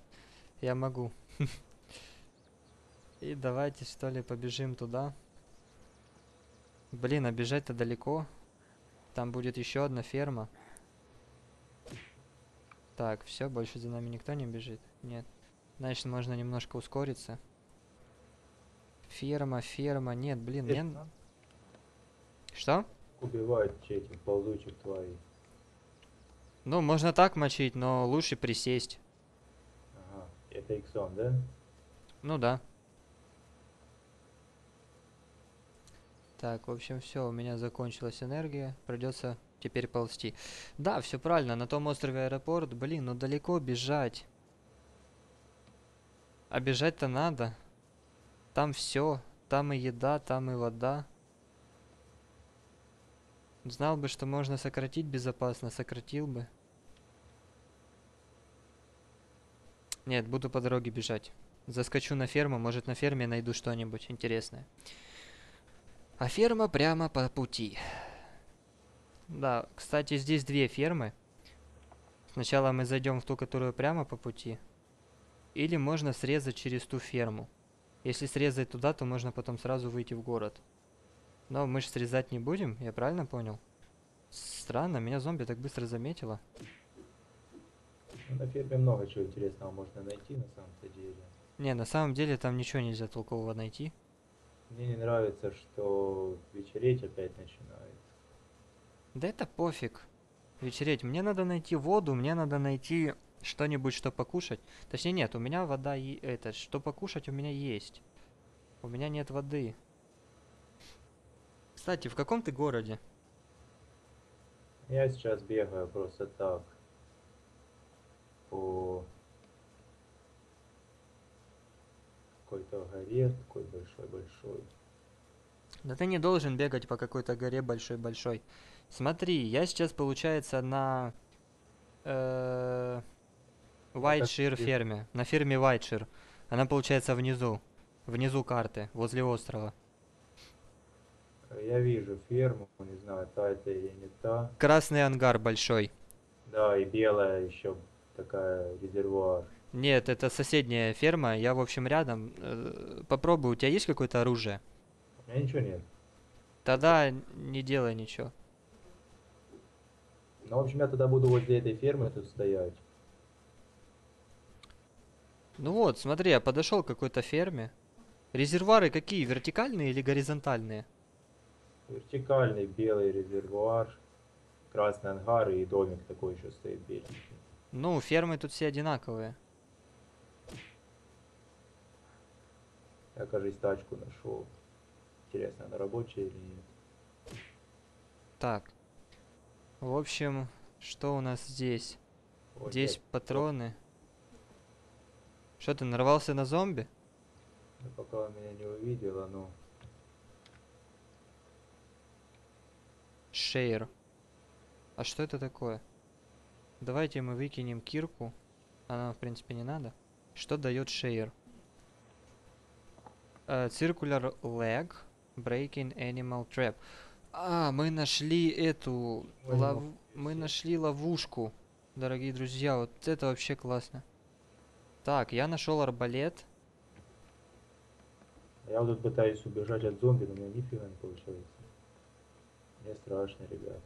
я могу. И давайте, что ли, побежим туда. Блин, а бежать-то далеко. Там будет еще одна ферма. Так, все, больше за нами никто не бежит. Нет. Значит, можно немножко ускориться. Ферма, ферма. Нет, блин, мне... н- Что? Убивают этих ползучих тварей. Ну, можно так мочить, но лучше присесть. Ага. Это иксон, да? Ну да. Так, в общем, все, у меня закончилась энергия. Придется теперь ползти. Да, все правильно, на том острове аэропорт, блин, ну далеко бежать. А бежать-то надо. Там все. Там и еда, там и вода. Знал бы, что можно сократить безопасно, сократил бы. Нет, буду по дороге бежать. Заскочу на ферму, может на ферме найду что-нибудь интересное. А ферма прямо по пути. Да, кстати, здесь две фермы. Сначала мы зайдем в ту, которую прямо по пути. Или можно срезать через ту ферму. Если срезать туда, то можно потом сразу выйти в город. Но мы же срезать не будем, я правильно понял? Странно, меня зомби так быстро заметила. Ну, на ферме много чего интересного можно найти на самом-то деле. Не, на самом деле там ничего нельзя толкового найти. Мне не нравится, что вечереть опять начинает. Да это пофиг. Вечереть. Мне надо найти воду, мне надо найти что-нибудь, что покушать. Точнее, нет, у меня вода и это, что покушать у меня есть. У меня нет воды. Кстати, в каком ты городе? Я сейчас бегаю просто так. По какой-то горе, такой большой-большой. Да ты не должен бегать по какой-то горе большой-большой. Смотри, я сейчас, получается, на э, Whiteshire ферме. На ферме Whiteshire. Она, получается, внизу. Внизу карты, возле острова. Я вижу ферму, не знаю, та это или не та. Красный ангар большой. Да, и белая еще такая резервуар. Нет, это соседняя ферма. Я, в общем, рядом. Э, Попробуй, у тебя есть какое-то оружие? У меня ничего нет. Тогда не делай ничего. Ну, в общем, я тогда буду возле этой фермы тут стоять. Ну вот, смотри, я подошел к какой-то ферме. Резервуары какие? Вертикальные или горизонтальные? Вертикальный белый резервуар, красный ангар и домик такой еще стоит беленький. Ну, фермы тут все одинаковые. Я, кажется, тачку нашел. Интересно, она рабочая или нет? Так. В общем, что у нас здесь? Вот Здесь я- патроны. Что ты нарвался на зомби? ну, пока он меня не увидела, ну. Шейр. А что это такое? Давайте мы выкинем кирку. Она, в принципе, не надо. Что дает шейр? Э, Circular leg. Breaking animal trap. А, мы нашли эту... Ой, лов- Мы нашли ловушку. Дорогие друзья, вот это вообще классно. Так, я нашел арбалет. Я вот тут пытаюсь убежать от зомби, но у меня нифига не получается. Мне страшно, ребят.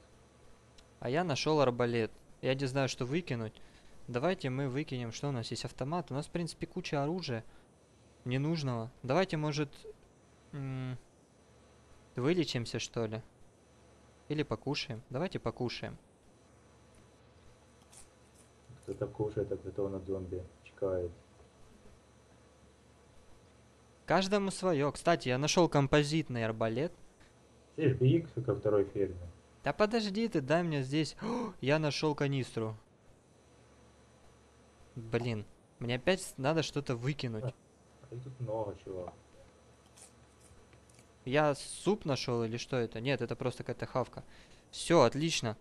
А я нашел арбалет. Я не знаю, что выкинуть. Давайте мы выкинем, что у нас есть автомат. У нас, в принципе, куча оружия ненужного. Давайте, может, вылечимся, что ли? Или покушаем. Давайте покушаем. Кто-то кушает, а кто-то от зомби чекает. Каждому свое. Кстати, я нашел композитный арбалет. Слышь, беги к ко второй ферме. Да подожди ты, дай мне здесь. О, я нашел канистру. Блин, мне опять надо что-то выкинуть. А их тут много, чувак. Я суп нашел или что это? Нет, это просто какая-то хавка. Все, отлично.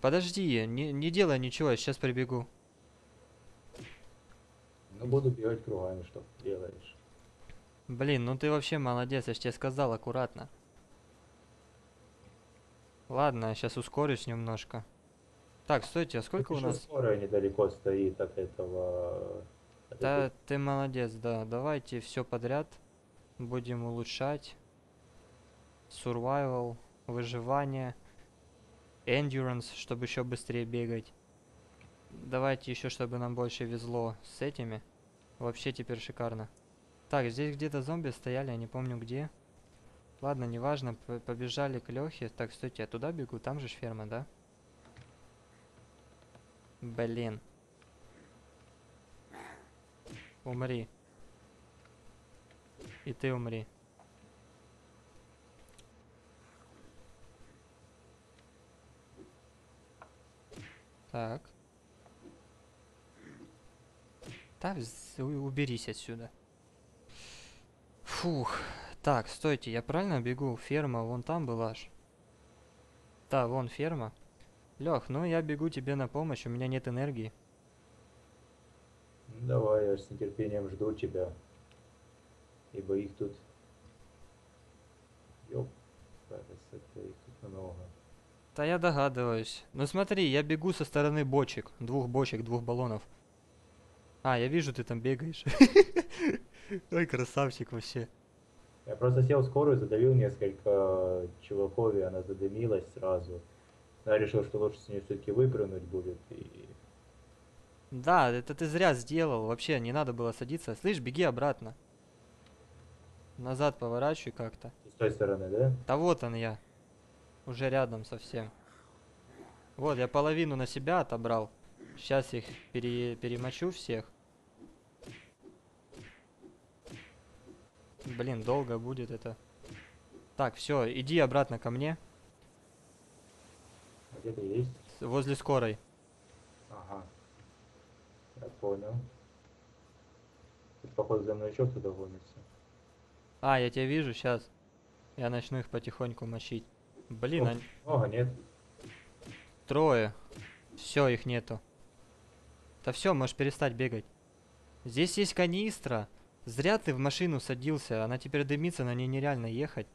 Подожди, не, не делай ничего, я сейчас прибегу. Ну, буду бегать кругами, что делаешь. Блин, ну ты вообще молодец, я же тебе сказал аккуратно. Ладно, сейчас ускорюсь немножко. Так, стойте, а сколько Тут у нас? скорая недалеко стоит от этого... Да, ты молодец, да. Давайте все подряд будем улучшать. Survival, выживание, endurance, чтобы еще быстрее бегать. Давайте еще, чтобы нам больше везло с этими. Вообще теперь шикарно. Так, здесь где-то зомби стояли, я не помню где. Ладно, неважно, побежали к Лехе. Так, стойте, я туда бегу, там же ферма, да? Блин. Умри. И ты умри. Так. Так, уберись отсюда. Фух. Так, стойте, я правильно бегу? Ферма вон там была ж. Да, вон ферма. Лех, ну я бегу тебе на помощь, у меня нет энергии. Ну, Давай, я с нетерпением жду тебя. Ибо их тут... Ёп, это их тут много. Да я догадываюсь. Ну смотри, я бегу со стороны бочек. Двух бочек, двух баллонов. А, я вижу, ты там бегаешь. Ой, красавчик вообще. Я просто сел в скорую, задавил несколько чуваков, и она задымилась сразу. Я решил, что лучше с нее все-таки выпрыгнуть будет. И... Да, это ты зря сделал. Вообще, не надо было садиться. Слышь, беги обратно. Назад поворачивай как-то. С той стороны, да? Да вот он я. Уже рядом совсем. Вот, я половину на себя отобрал. Сейчас их пере- перемочу всех. Блин, долго будет это. Так, все, иди обратно ко мне. Где ты есть? Возле скорой. Ага. Я понял. Тут, походу, за мной еще кто-то гонится. А, я тебя вижу, сейчас. Я начну их потихоньку мочить. Блин, О, они- Много, нет? трое. Все, их нету. Да все, можешь перестать бегать. Здесь есть канистра. Зря ты в машину садился, она теперь дымится, на ней нереально ехать.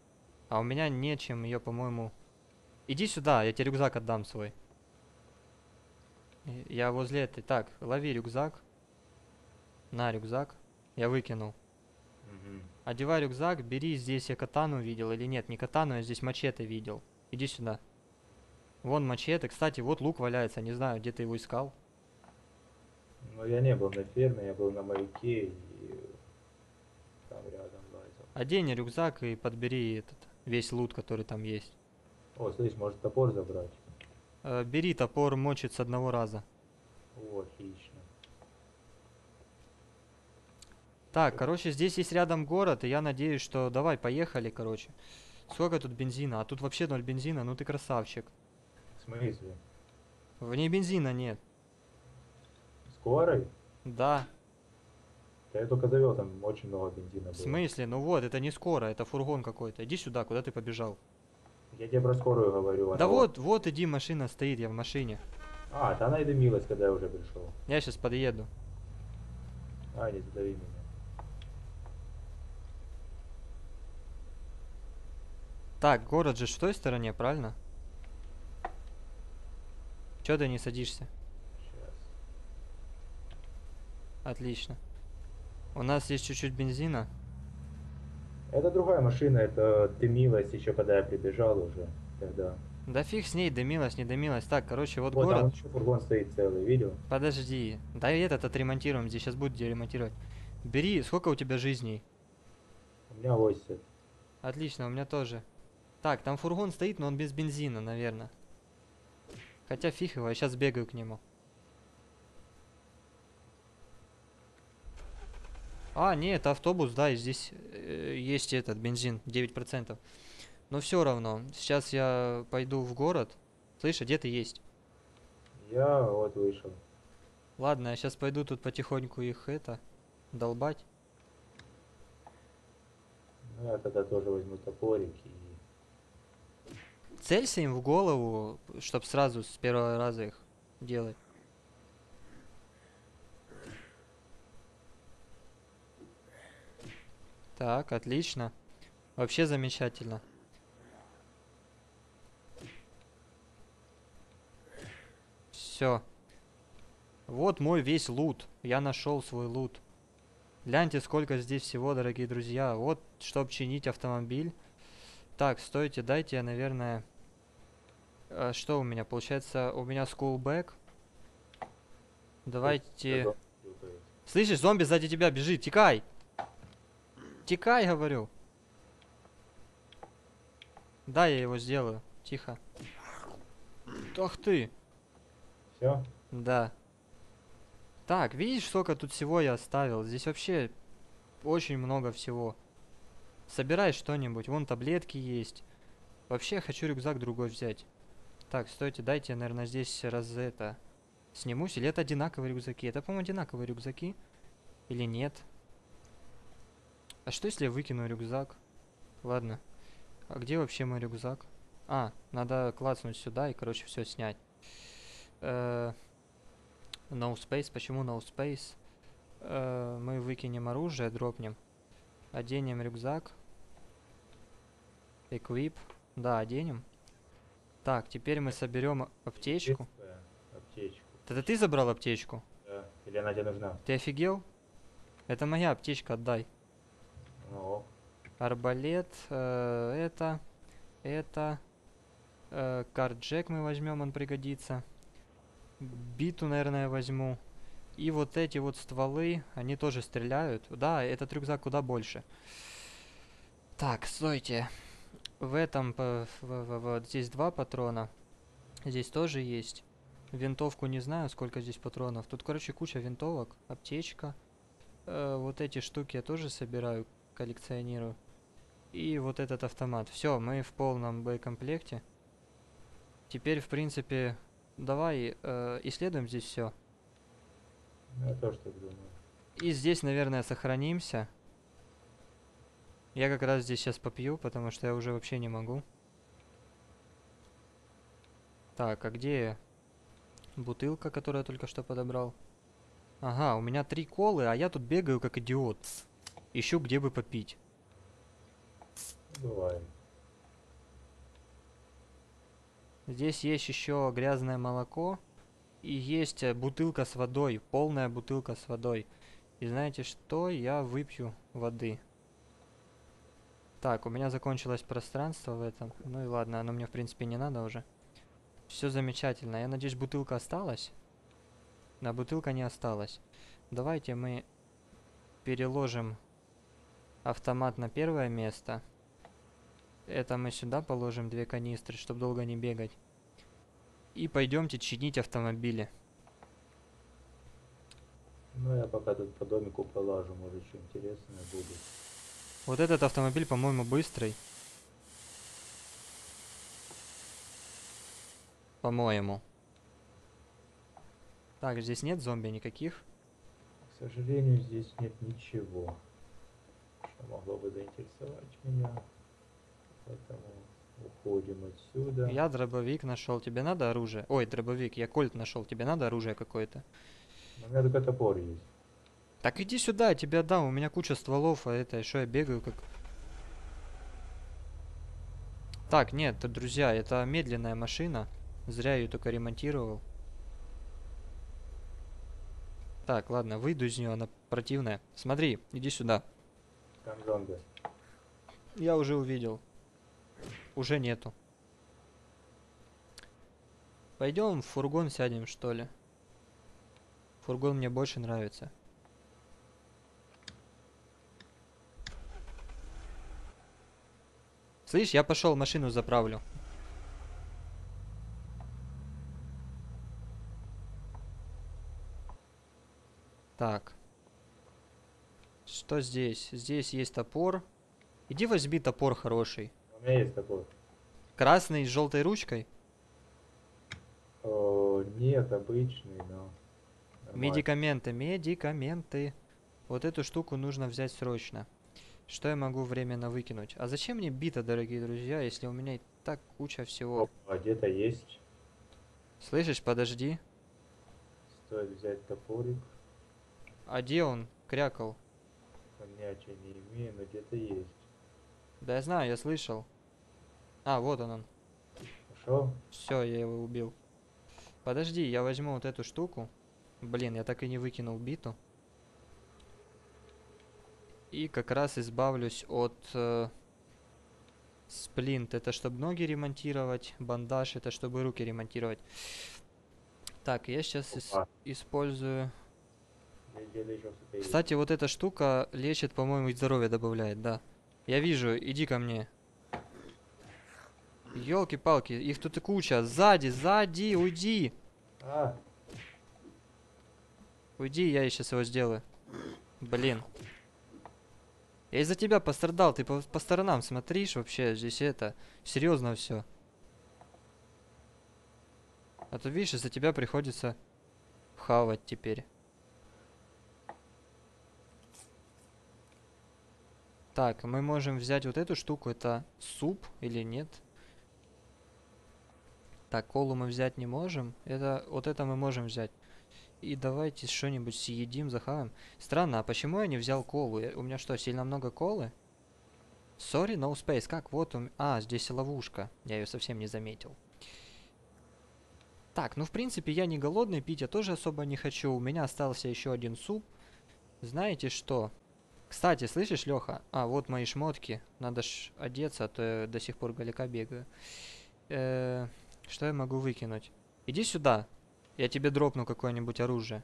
А у меня нечем ее, по-моему... Иди сюда, я тебе рюкзак отдам свой. Я возле этой. Так, лови рюкзак. На, рюкзак. Я выкинул. Мгм. Одевай рюкзак, бери, здесь я катану видел или нет, не катану, я здесь мачете видел. Иди сюда. Вон мачете, кстати, вот лук валяется, не знаю, где ты его искал. Ну, я не был на ферме, я был на маяке, и там рядом лазил. Одень рюкзак и подбери этот, весь лут, который там есть. О, слышь, может топор забрать? Э, бери топор, мочит с одного раза. О, отлично. Так, короче, здесь есть рядом город, и я надеюсь, что... Давай, поехали, короче. Сколько тут бензина? А тут вообще ноль бензина, ну ты красавчик. В смысле? В ней бензина нет. Скорой? Да, Да я только завел, там очень много бензина в было. смысле? Ну вот, это не скоро, это фургон какой-то. Иди сюда, куда ты побежал? Я тебе про скорую говорю. Да она вот, вот иди, машина стоит, я в машине. А, да она и дымилась, когда я уже пришел. Я сейчас подъеду. А, не задави меня. Так, город же в той стороне, правильно? Чё ты не садишься? Сейчас. Отлично. У нас есть чуть-чуть бензина. Это другая машина, это дымилась еще когда я прибежал уже. Тогда. Да фиг с ней, дымилась, не дымилась. Так, короче, вот, Вот, там город. еще фургон стоит целый, видел? Подожди. Да и этот отремонтируем, здесь сейчас будет где ремонтировать. Бери, сколько у тебя жизней? У меня 80. Отлично, у меня тоже. Так, там фургон стоит, но он без бензина, наверное. Хотя фиг его, я сейчас бегаю к нему. А, нет, это автобус, да, и здесь э, есть этот бензин, 9%. Но все равно, сейчас я пойду в город. Слышь, а где ты есть? Я вот вышел. Ладно, я сейчас пойду тут потихоньку их это, долбать. Ну, я тогда тоже возьму топорик и... Целься им в голову, чтобы сразу с первого раза их делать. Так, отлично. Вообще замечательно. Все. Вот мой весь лут. Я нашел свой лут. Гляньте, сколько здесь всего, дорогие друзья. Вот, чтобы чинить автомобиль. Так, стойте, дайте я, наверное... э, что у меня? Получается, у меня скулбэк. Давайте... Слышишь, зомби сзади тебя бежит, текай! Текай, говорю. Да, я его сделаю. Тихо. Ах ты. Все? Да. Так, видишь, сколько тут всего я оставил? Здесь вообще очень много всего. Собирай что-нибудь. Вон таблетки есть. Вообще, хочу рюкзак другой взять. Так, стойте, дайте я, наверное, здесь раз это снимусь. Или это одинаковые рюкзаки? Это, по-моему, одинаковые рюкзаки. Или нет? А что, если я выкину рюкзак? Ладно. А где вообще мой рюкзак? А, надо клацнуть сюда и, короче, все снять. Э, No space. Почему no space? Э, мы выкинем оружие, дропнем. Оденем рюкзак. Equip. Да, оденем. Так, теперь мы соберем аптечку. Аптечку. Это ты забрал аптечку? Да. Или она тебе нужна? Ты офигел? Это моя аптечка, отдай. Ну, Арбалет, э, это, это, э, карджек мы возьмем, он пригодится. Биту, наверное, возьму. И вот эти вот стволы, они тоже стреляют. Да, этот рюкзак куда больше. Так, стойте. В этом, в- в- вот здесь два патрона. Здесь тоже есть. Винтовку не знаю, сколько здесь патронов. Тут, короче, куча винтовок, аптечка. Э, вот эти штуки я тоже собираю, коллекционирую. И вот этот автомат. Все, мы в полном боекомплекте. Теперь, в принципе, давай э, исследуем здесь все. я тоже так думаю. И здесь, наверное, сохранимся. Я как раз здесь сейчас попью, потому что я уже вообще не могу. Так, а где бутылка, которую я только что подобрал? Ага, у меня три колы, а я тут бегаю как идиот. Ищу, где бы попить. Бывает. Здесь есть еще грязное молоко. И есть э, бутылка с водой. Полная бутылка с водой. И знаете что? Я выпью воды. Так, у меня закончилось пространство в этом. Ну и ладно, оно мне в принципе не надо уже. Все замечательно. Я надеюсь, бутылка осталась. Да, бутылка не осталась. Давайте мы переложим автомат на первое место. Это мы сюда положим две канистры, чтобы долго не бегать. И пойдемте чинить автомобили. Ну, я пока тут по домику полажу, может, что интересное будет. Вот этот автомобиль, по-моему, быстрый. По-моему. Так, здесь нет зомби никаких. К сожалению, здесь нет ничего, могло бы заинтересовать меня. Поэтому уходим отсюда. Я дробовик нашел. Тебе надо оружие? Ой, дробовик, я кольт нашел. Тебе надо оружие какое-то? У меня только топор есть. Так иди сюда, я тебе отдам. У меня куча стволов, а это что я бегаю как... Так, нет, друзья, это медленная машина. Зря ее только ремонтировал. Так, ладно, выйду из нее, она противная. Смотри, иди сюда. Там зомби. Я уже увидел. Уже нету. Пойдем в фургон сядем, что ли. Фургон мне больше нравится. Слышь, я пошел машину заправлю. Так. Что здесь? Здесь есть топор. Иди возьми топор хороший. У меня есть топор. Красный с желтой ручкой. О, нет, обычный, но... нормально. Медикаменты, медикаменты. Вот эту штуку нужно взять срочно. Что я могу временно выкинуть? А зачем мне бита, дорогие друзья, если у меня и так куча всего? Оп, а где-то есть. Слышишь, подожди. Стоит взять топорик. А где он? Крякал. Понятия не имею, но где-то есть. Да я знаю, я слышал. А, вот он он. Пошел? Все, я его убил. Подожди, я возьму вот эту штуку. Блин, я так и не выкинул биту. И как раз избавлюсь от э, сплинт. Это чтобы ноги ремонтировать. Бандаж это чтобы руки ремонтировать. Так, я сейчас ис- использую... Где- где лежал, сука, есть. Кстати, вот эта штука лечит, по-моему, и здоровье добавляет, да. Я вижу, иди ко мне. Елки-палки, их тут и куча. Сзади, сзади, уйди. А, Уйди, я сейчас его сделаю. Блин. Я из-за тебя пострадал, ты по, по сторонам смотришь вообще, здесь это, серьезно все. А то видишь, из-за тебя приходится хавать теперь. Так, мы можем взять вот эту штуку, это суп или нет? Так, колу мы взять не можем. Это, вот это мы можем взять. И давайте что-нибудь съедим, захаваем. Странно, а почему я не взял колу? Я- у меня что, сильно много колы? Sorry, no space. Как? Вот м- А, здесь ловушка. Я ее совсем не заметил. Так, ну в принципе я не голодный, пить я тоже особо не хочу. У меня остался еще один суп. Знаете что? Кстати, слышишь, Леха? А, вот мои шмотки. Надо ж одеться, а то я до сих пор галика бегаю. Э, что я могу выкинуть? Иди сюда. Я тебе дропну какое-нибудь оружие.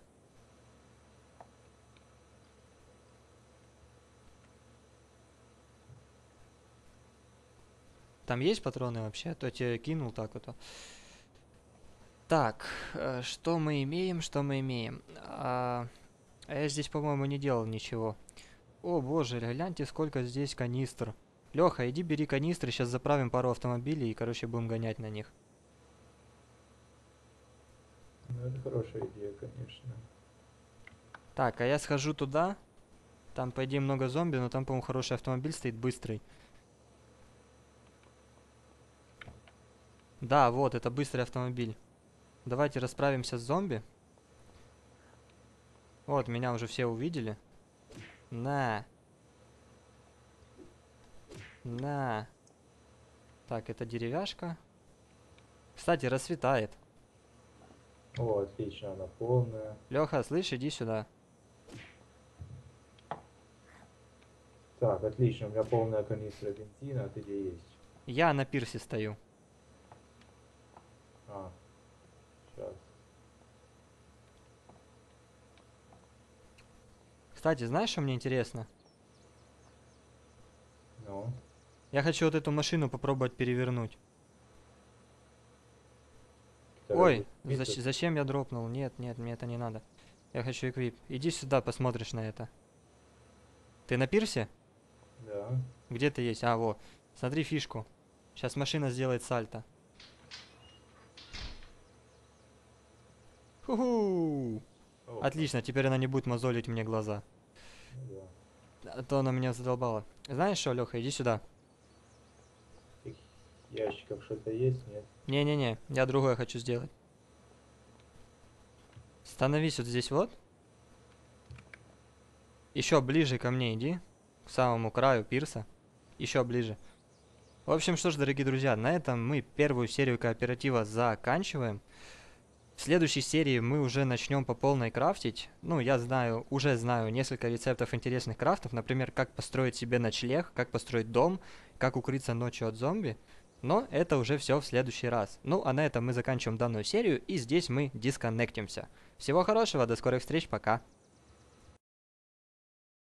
Там есть патроны вообще? А то я тебе кинул так вот. Так, э, что мы имеем, что мы имеем? А, а я здесь, по-моему, не делал ничего. О боже, гляньте, сколько здесь канистр. Леха, иди бери канистры, сейчас заправим пару автомобилей и, короче, будем гонять на них. ну это хорошая идея, конечно. Так, а я схожу туда. Там, по идее, много зомби, но там, по-моему, хороший автомобиль стоит, быстрый. Да, вот, это быстрый автомобиль. Давайте расправимся с зомби. Вот, меня уже все увидели. На. На. Так, это деревяшка. Кстати, расцветает. О, отлично, она полная. Леха, слышь, иди сюда. Так, отлично, у меня полная канистра бензина, а ты где есть? Я на пирсе стою. А, сейчас. Кстати, знаешь, что мне интересно? Ну, Я хочу вот эту машину попробовать перевернуть. Ой, зач- зачем я дропнул? Нет, нет, мне это не надо. Я хочу эквип. Иди сюда, посмотришь на это. Ты на пирсе? Да. Где ты есть? А, во. Смотри фишку. Сейчас машина сделает сальто. Ху-ху! Отлично, теперь она не будет мозолить мне глаза. А то она меня задолбала. Знаешь что, Леха, иди сюда. В этих ящиках что-то есть, нет? Не-не-не, я другое хочу сделать. Становись вот здесь вот. Еще ближе ко мне иди. К самому краю пирса. Еще ближе. В общем, что ж, дорогие друзья, на этом мы первую серию кооператива заканчиваем. В следующей серии мы уже начнем по полной крафтить. Ну, я знаю, уже знаю несколько рецептов интересных крафтов. Например, как построить себе ночлег, как построить дом, как укрыться ночью от зомби. Но это уже все в следующий раз. Ну, а на этом мы заканчиваем данную серию, и здесь мы дисконнектимся. Всего хорошего, до скорых встреч, пока.